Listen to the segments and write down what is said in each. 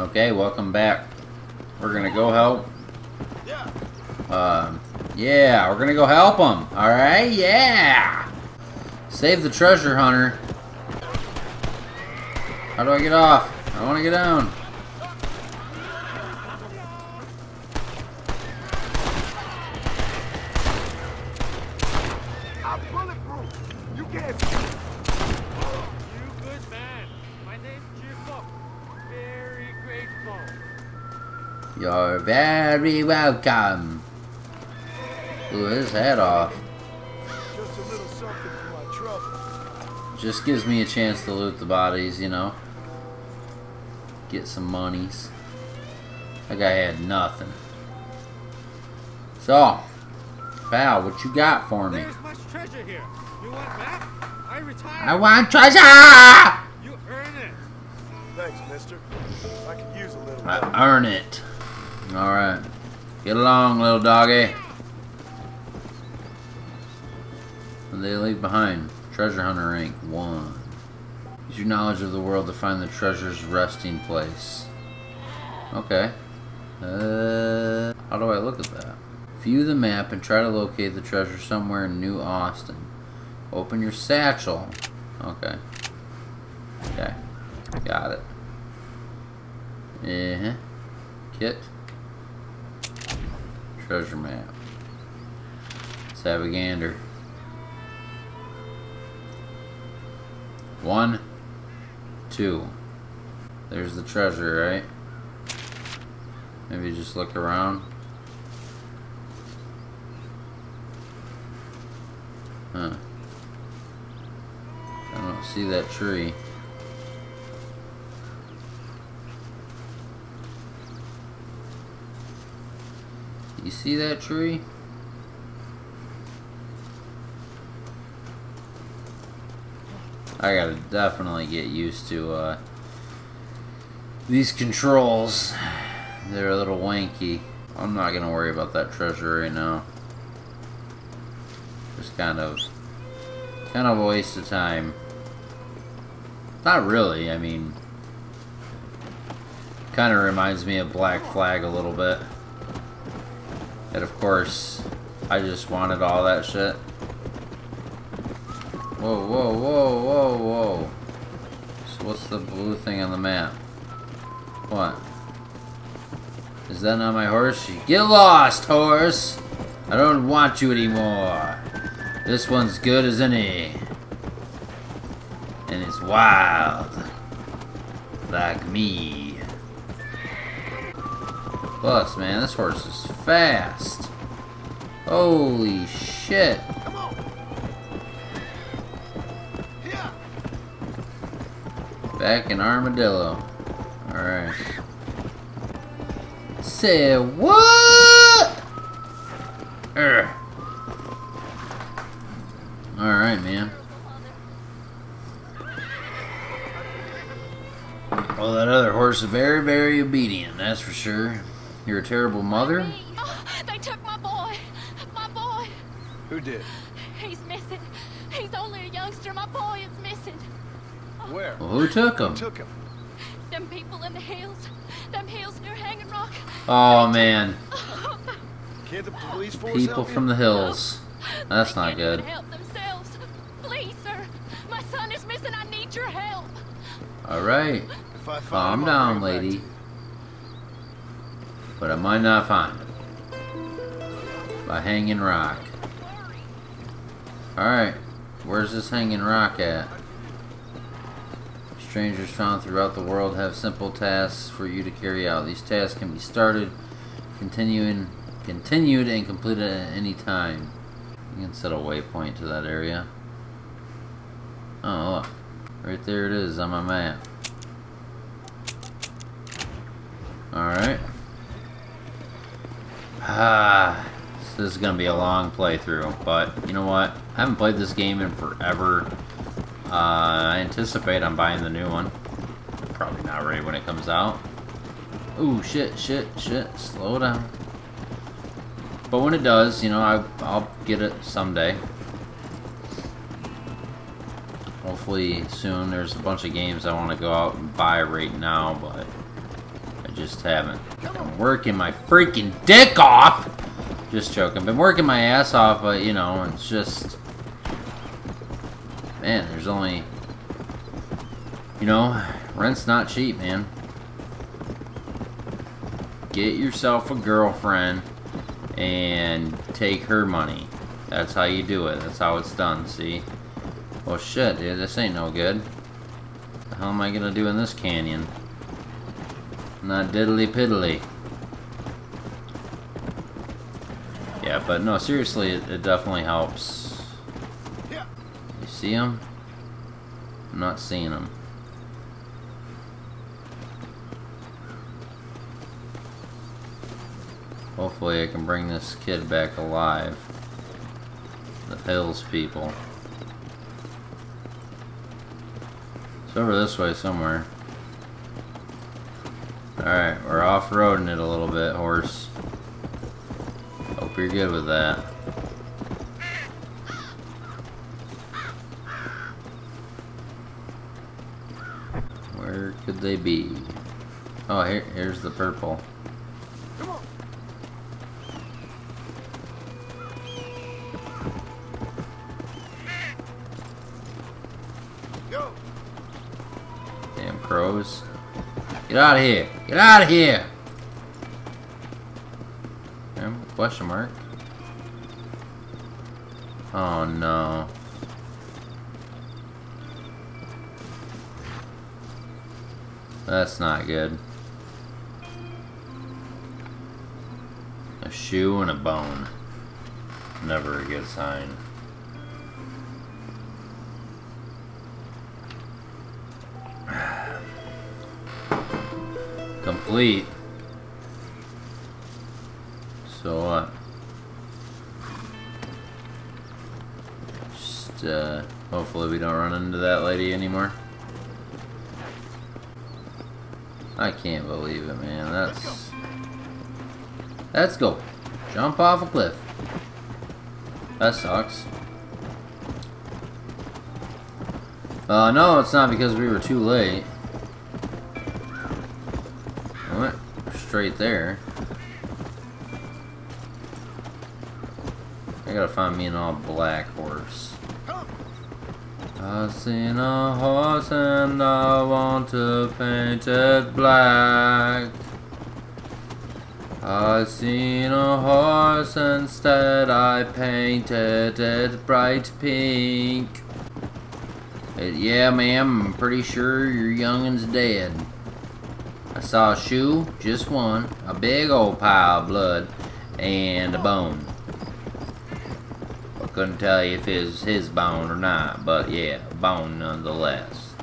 Okay, welcome back. We're gonna go help. Yeah. Um, yeah, we're gonna go help him. All right, yeah. Save the treasure hunter. How do I get off? I want to get down. You're very welcome. Blew his head off. Just a little something for my trouble. Just gives me a chance to loot the bodies, you know. Get some monies. That guy had nothing. So, pal, what you got for me? There's much treasure here. You want that? I retired. I want treasure! You earn it. Thanks, mister. I could use a little I earn it. Alright. Get along, little doggy. What they leave behind? Treasure hunter rank 1. Use your knowledge of the world to find the treasure's resting place. Okay. Uh, how do I look at that? View the map and try to locate the treasure somewhere in New Austin. Open your satchel. Okay. Okay. Got it. Uh-huh. Kit. Treasure map. Let's have a gander. One, two. There's the treasure, right? Maybe just look around. Huh. I don't see that tree. You see that tree? I gotta definitely get used to uh, these controls. They're a little wanky. I'm not gonna worry about that treasure right now. Just kind of, kind of a waste of time. Not really. I mean, kind of reminds me of Black Flag a little bit. And of course, I just wanted all that shit. Whoa, whoa, whoa, whoa, whoa. So what's the blue thing on the map? What? Is that not my horse? Get lost, horse! I don't want you anymore. This one's good as any. And it's wild. Like me. Plus, man, this horse is fast. Holy shit. Come on. Here. Back in Armadillo. Alright. Say what? Alright, man. Well, that other horse is very, very obedient, that's for sure. You're a terrible mother? Oh, they took my boy. My boy. Who did? He's missing. He's only a youngster. My boy is missing. Where? Well, who took him? Who took him? Them people in the hills. Them hills near Hanging Rock. Oh, man. Can't the police force People help from you? the hills. That's They not can't even good. help themselves. Please, sir. My son is missing. I need your help. Alright. If I find Calm him, down, bring him back lady. But I might not find him. By hanging rock. Alright. Where's this hanging rock at? Strangers found throughout the world have simple tasks for you to carry out. These tasks can be started, continuing, continued, and completed at any time. You can set a waypoint to that area. Oh, look. Right there it is on my map. Alright. Ah, this is gonna be a long playthrough, but you know what? I haven't played this game in forever. Uh, I anticipate I'm buying the new one. Probably not ready when it comes out. Ooh, shit, shit, shit. Slow down. But when it does, you know, I, I'll get it someday. Hopefully soon. There's a bunch of games I want to go out and buy right now, but just haven't. I'm working my freaking dick off. Just joking. I've Been working my ass off, but you know, it's just. Man, there's only. You know, rent's not cheap, man. Get yourself a girlfriend and take her money. That's how you do it. That's how it's done, see? Well, shit, dude, this ain't no good. Hell am I gonna do in this canyon? Not diddly piddly. Yeah, but no, seriously, it, it definitely helps. You see him? I'm not seeing him. Hopefully I can bring this kid back alive. The Hills people. It's over this way somewhere. Alright, we're off-roading it a little bit, horse. Hope you're good with that. Where could they be? Oh, here, here's the purple. Get out of here! Get out of here! Um, question mark. Oh no. That's not good. A shoe and a bone. Never a good sign. Complete. So what? Just, uh, hopefully we don't run into that lady anymore. I can't believe it, man. That's... Let's go. Jump off a cliff. That sucks. Uh, no, it's not because we were too late. Straight there. I gotta find me an all black horse. I seen a horse and I want to paint it black. I seen a horse instead I painted it bright pink. Uh, yeah, ma'am, I'm pretty sure your youngin's dead. I saw a shoe, just one, a big old pile of blood, and a bone. I couldn't tell you if it was his bone or not, but yeah, bone nonetheless.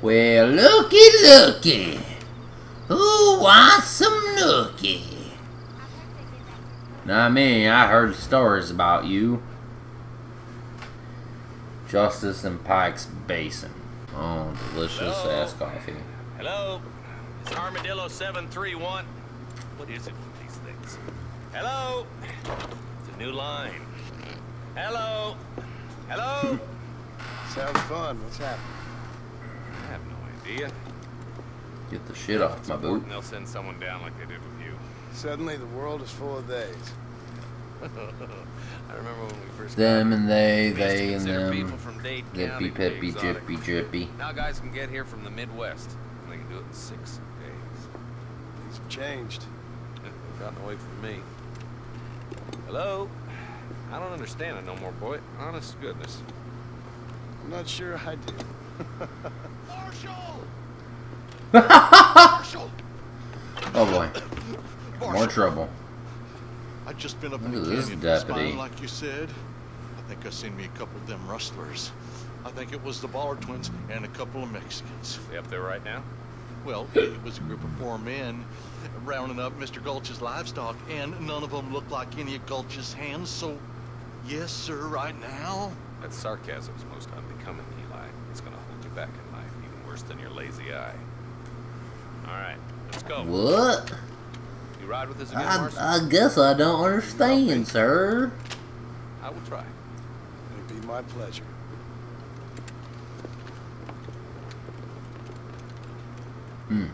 Well, looky, looky. Who wants some nookie? Not me, I heard stories about you. Justice and Pike's Basin. Oh, delicious Hello? ass coffee. Hello? It's Armadillo 731. What is it with these things? Hello? It's a new line. Hello? Hello? Sounds fun. What's happening? I have no idea. Get the shit off my boot. important They'll send someone down like they did with you. Suddenly the world is full of days. I remember when we first Them got and they, here, we used to they and consider people them. from Dade Lippy County pippy exotic. jippy jippy. Now guys can get here from the Midwest, and they can do it in six days. Things have changed. They've gotten away from me. Hello? I don't understand it no more, boy. Honest to goodness. I'm not sure I do. Marshall! Marshall! Oh boy. More trouble. I just been up in Look the at this canyon deputy. spine like you said. I think I seen me a couple of them rustlers. I think it was the Bollard twins and a couple of Mexicans. They up there right now? Well, it was a group of four men rounding up Mr. Gulch's livestock, and none of them looked like any of Gulch's hands, so yes, sir, right now. That sarcasm's most unbecoming, Eli. It's gonna hold you back in life, even worse than your lazy eye. All right, let's go. What? You ride with us again, I, I guess I don't understand, sir. I will try. It'd be my pleasure. Hmm.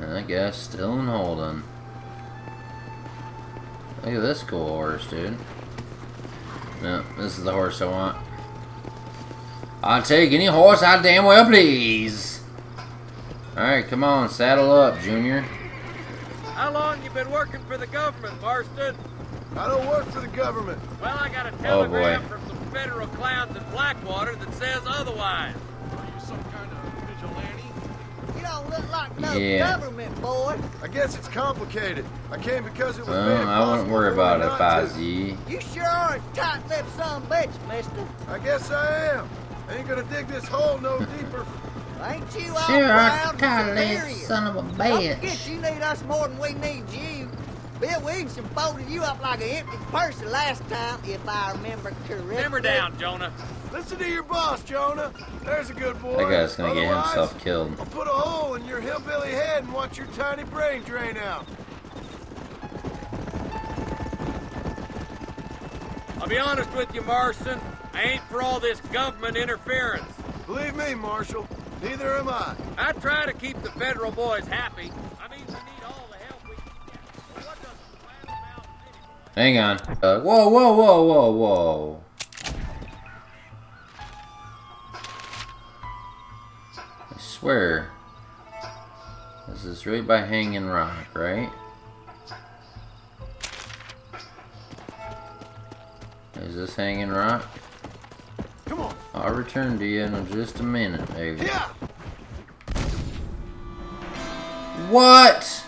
I guess still in holding. Look at this cool horse, dude. No, this is the horse I want. I'll take any horse I damn well please. Alright, come on, saddle up, Junior. How long you been working for the government, Marston? I don't work for the government. Well, I got a Oh, telegram boy. from some federal clowns in Blackwater that says otherwise. Are you some kind of vigilante? You don't look like no Yeah. government boy. I guess it's complicated. I came because it was made Well, I wouldn't impossible worry about it not if I was ye. You sure are a tight-lipped son of a bitch, mister. I guess I am. I ain't gonna dig this hole no deeper. Ain't you all Sure, proud and Kylie, superior? son of a Don't bitch. forget you need us more than we need you. Bill Williamson folded you up like an empty purse last time, if I remember correctly. Simmer down, Jonah. Listen to your boss, Jonah. There's a good boy. That guy's gonna get himself killed. I'll put a hole in your hillbilly head and watch your tiny brain drain out. I'll be honest with you, Marston. I ain't for all this government interference. Believe me, Marshal, neither am I. I try to keep the federal boys happy. I mean, we need all the help we can get. What does the plan about? Hang on. Uh, whoa, whoa, whoa, whoa, whoa. I swear. This is right by Hanging Rock, right? Is this Hanging Rock? I'll return to you in just a minute, baby. Yeah. What?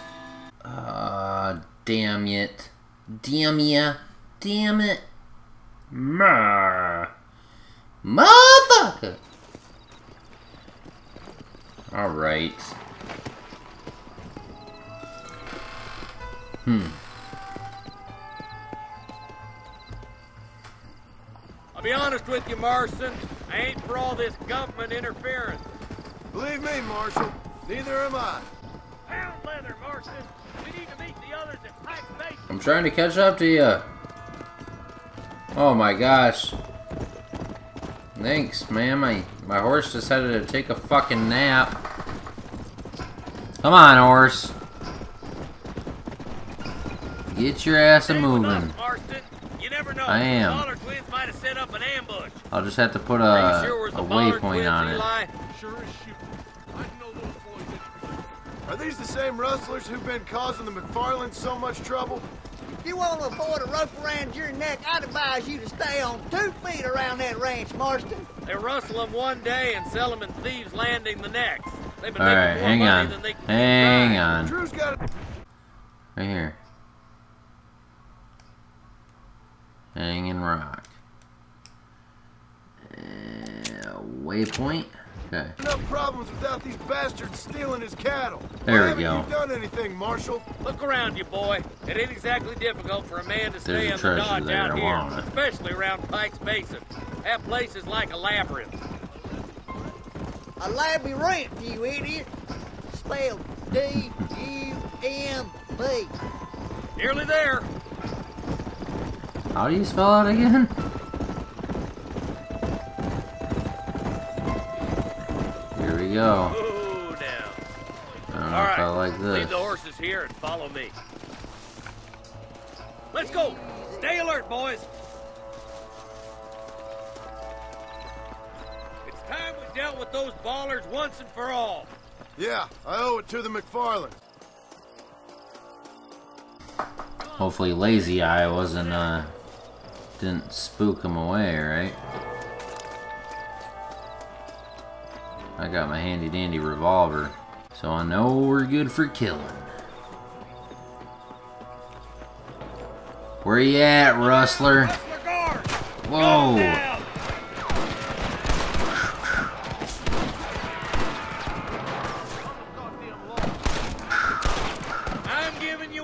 Ah, damn it. Damn ya. Damn it. Ma. Motherfucker. Alright. Hmm. I'll be honest with you, Marston. I ain't for all this government interference. Believe me, Marshal, neither am I. Pound leather, Marston. We need to meet the others at Pike Basin. I'm trying to catch up to you. Oh my gosh. Thanks, man. My, my horse decided to take a fucking nap. Come on, horse. Get your ass a moving. us, You never know. I am. The Bollard twins might have set up an ambush. I'll just have to put a, sure a waypoint twins, on it. Sure as shit. I know those boys. Are these the same rustlers who've been causing the MacFarlanes so much trouble? If you want to afford a rope around your neck, I'd advise you to stay on two feet around that ranch, Marston. They rustle them one day and sell them in Thieves Landing the next. They've been Alright, making more hang money on. than they can Hang dry. on. Drew's got. Right here. Hanging rock. Uh, waypoint. Okay. No problems without these bastards stealing his cattle. There Why we go. you done anything, Marshal? Look around you, boy. It ain't exactly difficult for a man to stay a in the Dodge there, out here, want especially around Pike's Basin. That place is like a labyrinth. A labyrinth, you idiot. Spelled D-U-M-B. Nearly there. How do you spell it again? Go. I don't know All if I right, like leave this. the horses here and follow me. Let's go. Stay alert, boys. It's time we dealt with those Bollards once and for all. Yeah, I owe it to the MacFarlanes. Hopefully Lazy Eye wasn't, uh, didn't spook him away, right? I got my handy dandy revolver, so I know we're good for killing. Where you at, Rustler? Whoa!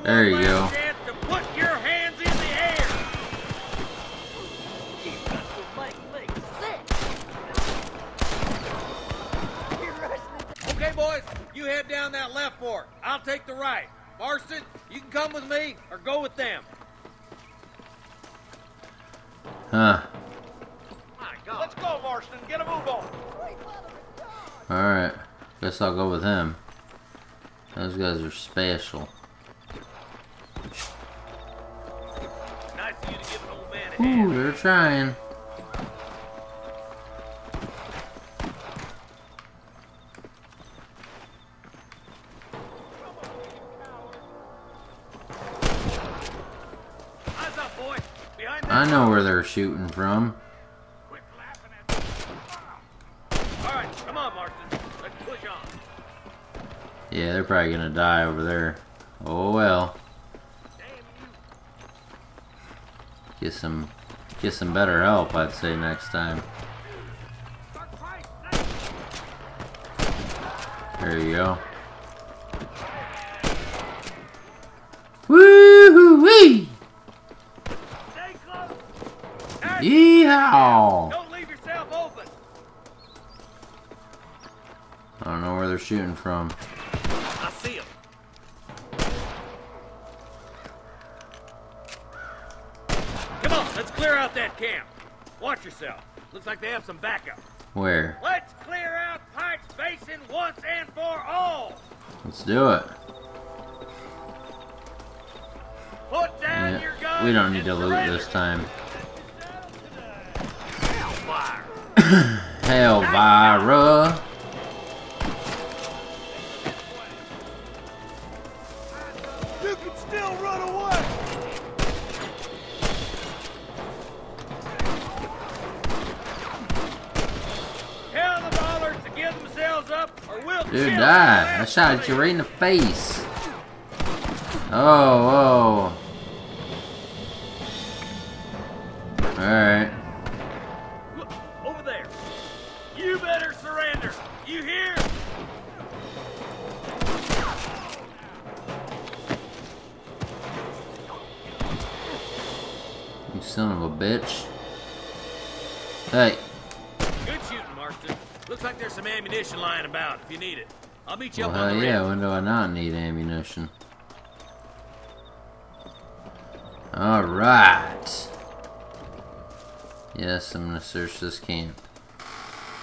There you go. Come with me or go with them. Huh. Let's go, Marston. Get a move on. Alright. Guess I'll go with him. Those guys are special. Nice of you to give an old man a hand. Ooh, they're trying. I know where they're shooting from. Yeah, they're probably gonna die over there. Oh well. Get some, get some better help. I'd say next time. There you go. Woo Yeehaw! Don't leave yourself open. I don't know where they're shooting from. I see him. Come on, let's clear out that camp. Watch yourself. Looks like they have some backup. Where? Let's clear out Pike's Basin once and for all. Let's do it. Put down your Yeah, guns. we don't need to loot this time. Elvira. You can still run away! Tell the Bollards to give themselves up, or we'll Dude, die. I shot at you right in the face. Oh, oh. whoa. Alright. Ammunition lying about if you need it. I'll meet you well, up on the yeah, ridge. when do I not need ammunition? Alright. Yes, I'm gonna search this camp.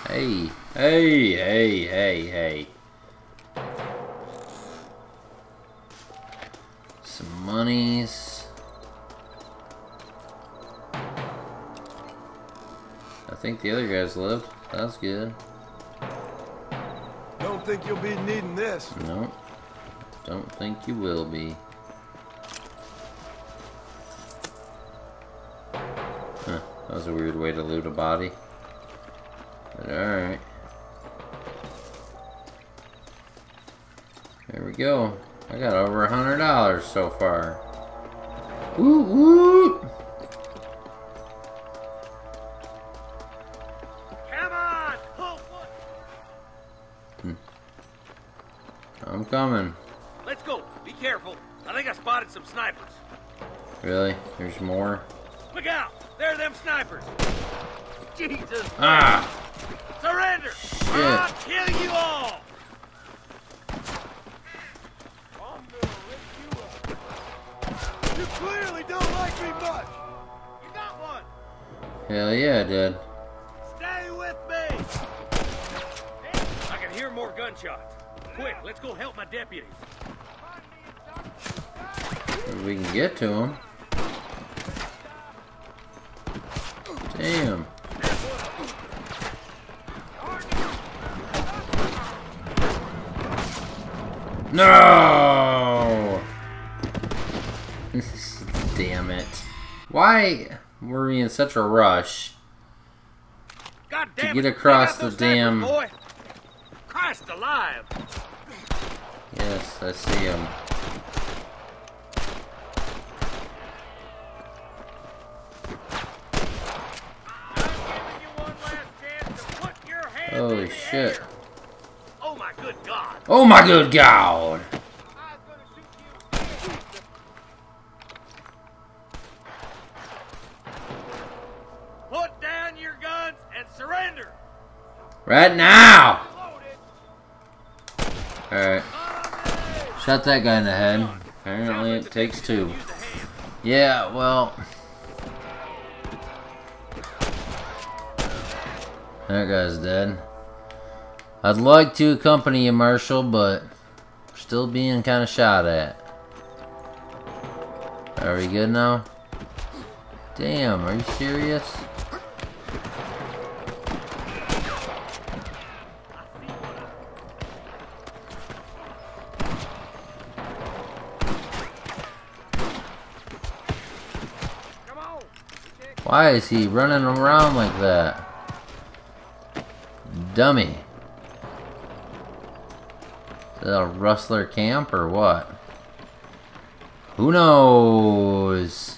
Hey, hey, hey, hey, hey. Some monies. I think the other guys lived. That's good. Don't think you'll be needing this. No. Don't think you will be. Huh. That was a weird way to loot a body. But alright. There we go. I got over a hundred dollars so far. Woo woo! I'm coming. Let's go. Be careful. I think I spotted some snipers. Really? There's more? Look out! There are them snipers. Jesus! Ah! Surrender! Or I'll kill you all! I'm gonna rip you up. You clearly don't like me much. You got one! Hell yeah, I did. Quick, let's go help my deputies. If we can get to him. Damn. No! Damn it. Why were we in such a rush? God damn get across the damn- Boy. Christ alive! Yes, I see him. I'm giving you one last chance to put your hands in Holy shit. Oh my good God! Oh my good god! Put down your guns and surrender! Right now! Alright. Shot that guy in the head. Apparently it takes two. Use the hand. Yeah, well. That guy's dead. I'd like to accompany you, Marshal, but still being kind of shot at. Are we good now? Damn, are you serious? Why is he running around like that? Dummy. Is that a rustler camp or what? Who knows?